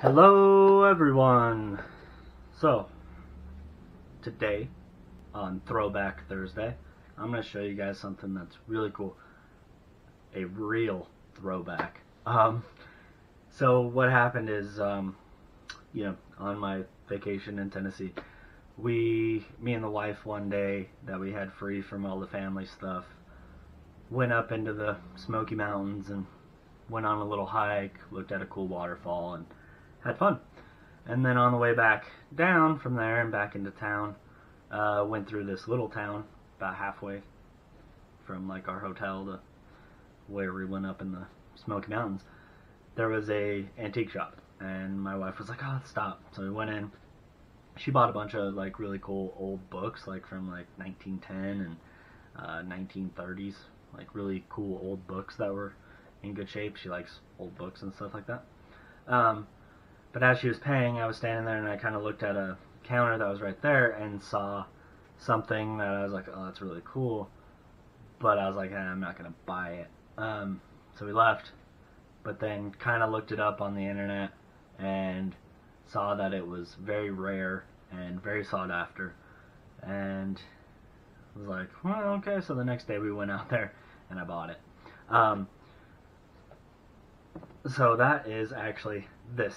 Hello, everyone. So, today on Throwback Thursday, I'm going to show you guys something that's really cool. A real throwback. Um, so, what happened is, um, you know, on my vacation in Tennessee, we, me and the wife, one day that we had free from all the family stuff, went up into the Smoky Mountains and went on a little hike, looked at a cool waterfall, and had fun. And then on the way back down from there and back into town, uh, went through this little town about halfway from like our hotel to where we went up in the Smoky Mountains. There was a antique shop, and my wife was like, "Oh, stop." So we went in. She bought a bunch of like really cool old books, like from like 1910 and uh, 1930s, like really cool old books that were in good shape. She likes old books and stuff like that. Um, but as she was paying, I was standing there and I kind of looked at a counter that was right there and saw something that I was like, oh, that's really cool. But I was like, eh, I'm not going to buy it. Um, so we left, but then kind of looked it up on the internet and saw that it was very rare and very sought after. And I was like, well, okay. So the next day we went out there and I bought it. Um, so that is actually this.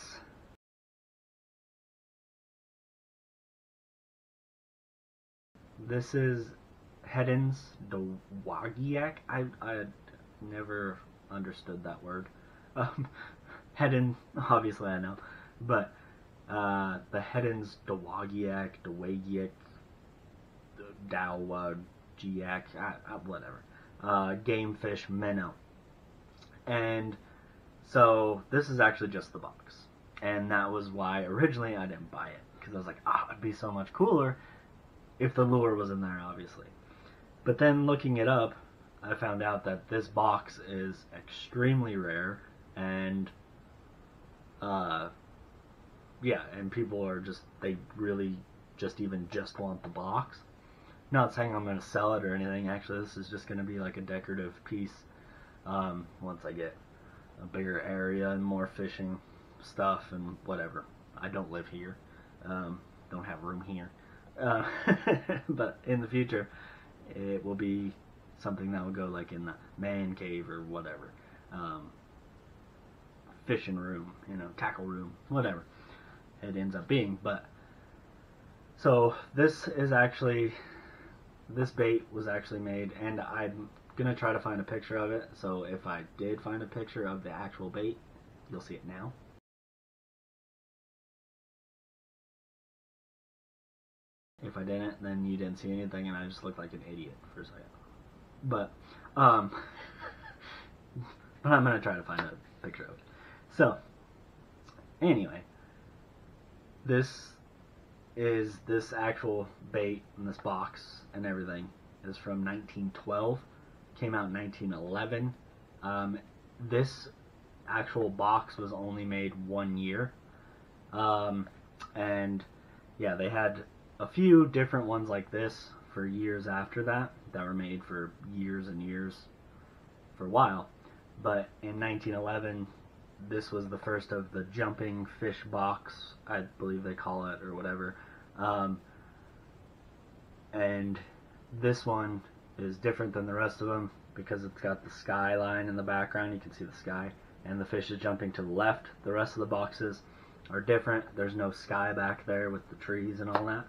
This is Heddon's Dowagiac. I I never understood that word. Um, Heddon, obviously I know, but uh, the Heddon's Dowagiac, Dowagiac, Dowagiac, whatever. Uh, game fish minnow. And so this is actually just the box. And that was why originally I didn't buy it. Because I was like, ah, oh, it'd be so much cooler if the lure was in there, obviously. But then looking it up, I found out that this box is extremely rare and uh yeah, and people are just they really just even just want the box. Not saying I'm to sell it or anything. Actually, this is just going to be like a decorative piece um, once I get a bigger area and more fishing stuff and whatever. I don't live here. Um, don't have room here. Uh, but in the future, it will be something that will go like in the man cave or whatever. Um, fishing room, you know, tackle room, whatever it ends up being. But so this is actually this bait was actually made, and I'm gonna try to find a picture of it. So if I did find a picture of the actual bait, you'll see it now. If I didn't, then you didn't see anything, and I just looked like an idiot for a second. But, um, but I'm gonna try to find a picture of it. So, anyway, this is this actual bait and this box and everything is from 1912. Came out in 1911. Um, this actual box was only made one year. Um, and yeah, they had a few different ones like this for years after that that were made for years and years for a while. But in 1911, this was the first of the jumping fish box, I believe they call it, or whatever. Um, and this one is different than the rest of them because it's got the skyline in the background. You can see the sky, and the fish is jumping to the left. The rest of the boxes are different. There's no sky back there with the trees and all that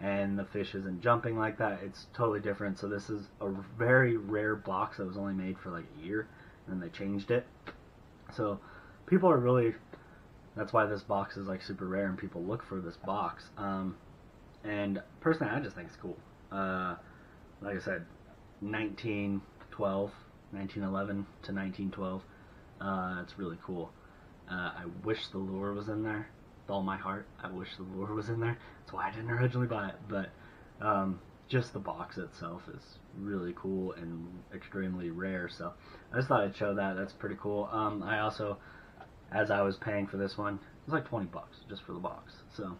and the fish isn't jumping like that. It's totally different. So this is a very rare box that was only made for like a year, and then they changed it. So people are really that's why this box is like super rare, and people look for this box. Um, and personally, I just think it's cool. Uh, like I said, 1912, 1911 to 1912. Uh, it's really cool. Uh, I wish the lure was in there with all my heart. I wish the lure was in there. That's why I didn't originally buy it. But um, just the box itself is really cool and extremely rare. So I just thought I'd show that. That's pretty cool. Um, I also, as I was paying for this one, it was like 20 bucks just for the box. So,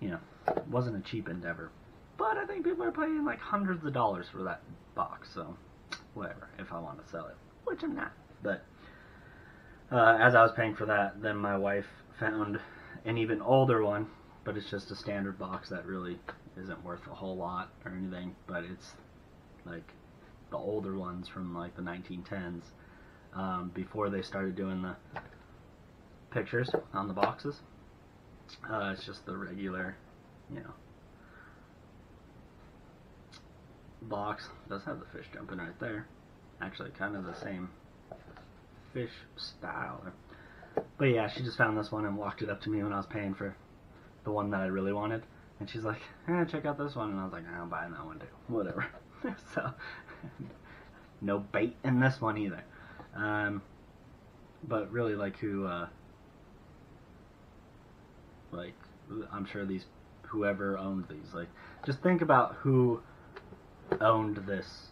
you know, it wasn't a cheap endeavor. But I think people are paying like hundreds of dollars for that box. So, whatever, if I want to sell it, which I'm not. But uh, as I was paying for that, then my wife found an even older one, but it's just a standard box that really isn't worth a whole lot or anything, but it's like the older ones from like the 1910s um, before they started doing the pictures on the boxes. Uh, it's just the regular, you know, box. It does have the fish jumping right there. Actually, kind of the same fish style. But yeah, she just found this one and walked it up to me when I was paying for the one that I really wanted. And she's like, eh, check out this one. And I was like, I'm buying that one too. Whatever. so, no bait in this one either. Um, but really, like, who, uh, like, I'm sure these, whoever owned these, like, just think about who owned this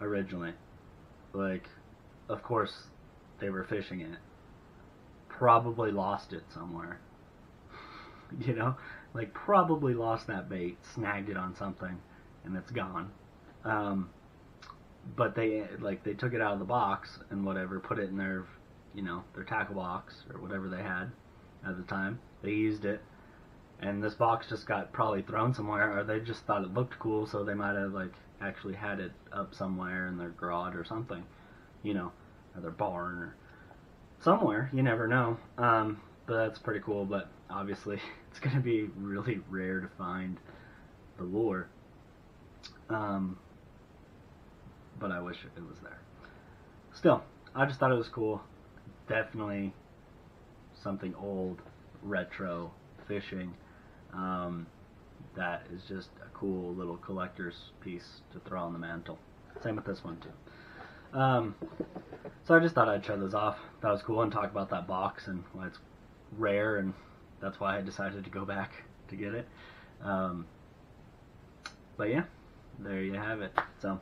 originally. Like, of course, they were fishing it. Probably lost it somewhere. you know? Like, probably lost that bait, snagged it on something, and it's gone. Um, but they, like, they took it out of the box and whatever, put it in their, you know, their tackle box or whatever they had at the time. They used it, and this box just got probably thrown somewhere, or they just thought it looked cool, so they might have, like, actually had it up somewhere in their garage or something, you know, or their barn or somewhere. You never know. Um, but that's pretty cool. But obviously, it's going to be really rare to find the lure. Um, but I wish it was there. Still, I just thought it was cool. Definitely something old, retro fishing. Um, that is just a cool little collector's piece to throw on the mantle. Same with this one too. Um, so I just thought I'd show those off. That was cool and talk about that box and why it's rare and that's why I decided to go back to get it. Um, but yeah, there you have it. So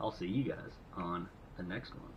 I'll see you guys on the next one.